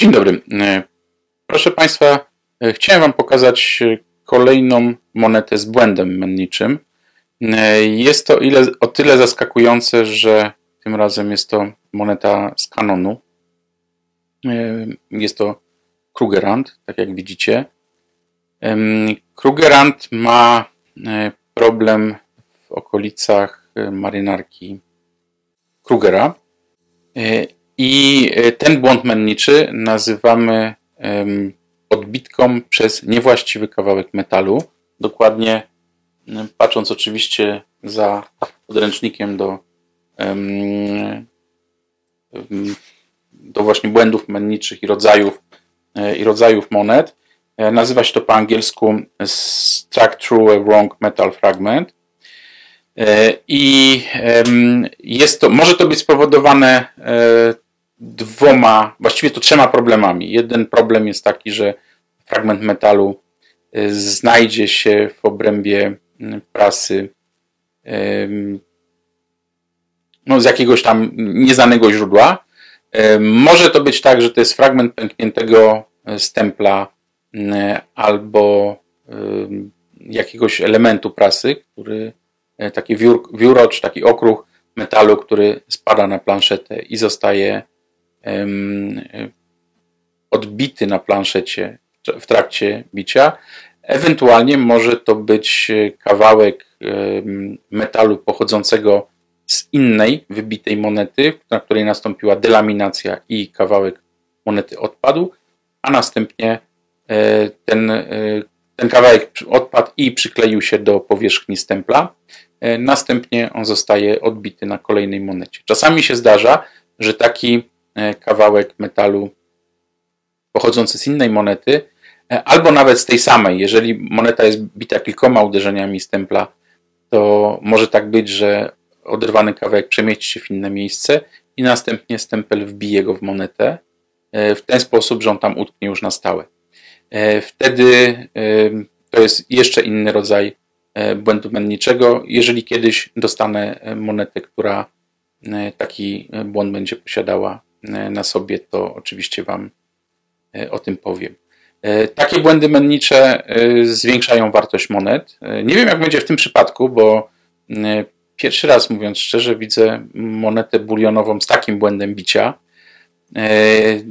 Dzień dobry. E, proszę Państwa, e, chciałem Wam pokazać e, kolejną monetę z błędem menniczym. Jest to ile, o tyle zaskakujące, że tym razem jest to moneta z kanonu. Jest to Krugerrand, tak jak widzicie. Krugerrand ma problem w okolicach marynarki Krugera i e, ten błąd menniczy nazywamy odbitką przez niewłaściwy kawałek metalu. Dokładnie patrząc oczywiście za podręcznikiem do, do właśnie błędów menniczych i rodzajów, e, i rodzajów monet. E, nazywa się to po angielsku struck through a wrong metal fragment. I jest to, może to być spowodowane dwoma, właściwie to trzema problemami. Jeden problem jest taki, że fragment metalu y, znajdzie się w obrębie y, prasy no, z jakiegoś tam nieznanego źródła. Może to być tak, że to jest fragment pękniętego y, stempla albo jakiegoś elementu prasy, który taki wiór, wiórocz, taki okruch metalu, który spada na planszetę i zostaje odbity na planszecie w trakcie bicia. Ewentualnie może to być kawałek metalu pochodzącego z innej wybitej monety, na której nastąpiła delaminacja i kawałek monety odpadł, a następnie e, ten, e, ten kawałek odpadł i przykleił się do powierzchni stempla. E, następnie on zostaje odbity na kolejnej monecie. Czasami się zdarza, że taki E, kawałek metalu pochodzący z innej monety, e, albo nawet z tej samej. Jeżeli moneta jest bita kilkoma uderzeniami stempla, to może tak być, że oderwany kawałek przemieści się w inne miejsce i następnie stempel wbije go w monetę e, w ten sposób, że on tam utknie już na stałe. Wtedy to jest jeszcze inny rodzaj błędu menniczego. Jeżeli kiedyś dostanę monetę, która taki błąd będzie posiadała, E, na sobie, to oczywiście Wam e, o tym powiem. E, takie błędy mennicze zwiększają wartość monet. Nie wiem, jak będzie w tym przypadku, bo pierwszy raz, mówiąc szczerze, widzę monetę bulionową z takim błędem bicia.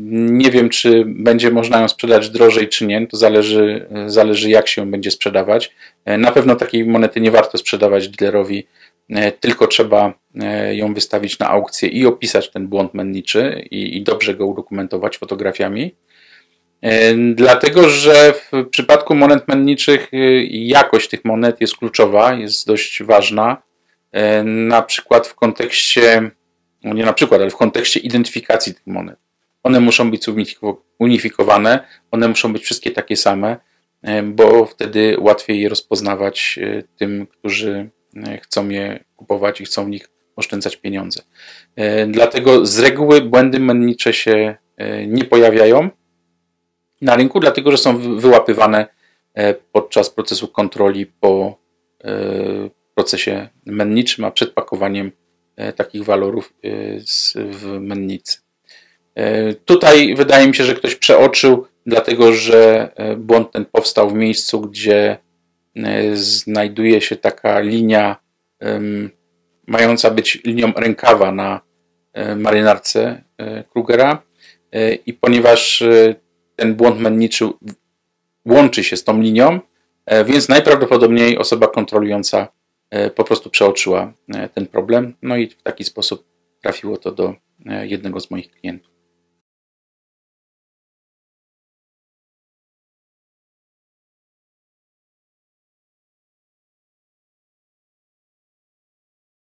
Nie wiem, czy będzie można ją sprzedać drożej, czy nie. To zależy, zależy jak się będzie sprzedawać. Na pewno takiej monety nie warto sprzedawać dealerowi E, tylko trzeba e, ją wystawić na aukcję i opisać ten błąd menniczy i, i dobrze go udokumentować fotografiami. E, dlatego, że w przypadku monet menniczych jakość tych monet jest kluczowa, jest dość ważna. Na przykład w kontekście, no nie na przykład, ale w kontekście identyfikacji tych monet. One muszą być unifikowane, one muszą być wszystkie takie same, bo wtedy łatwiej je rozpoznawać tym, którzy E, chcą je kupować i chcą w nich oszczędzać pieniądze. E, dlatego z reguły błędy mennicze się e, nie pojawiają na rynku, dlatego że są wyłapywane podczas procesu kontroli po procesie menniczym, a przed pakowaniem takich walorów w mennicy. Tutaj wydaje mi się, że ktoś przeoczył, dlatego że błąd ten powstał w miejscu, gdzie E, znajduje się taka linia mająca być linią rękawa na e, marynarce e, Krugera i ponieważ ten błąd menniczy łączy się z tą linią, więc najprawdopodobniej osoba kontrolująca po prostu przeoczyła ten problem, no i w taki sposób trafiło to do jednego z moich klientów.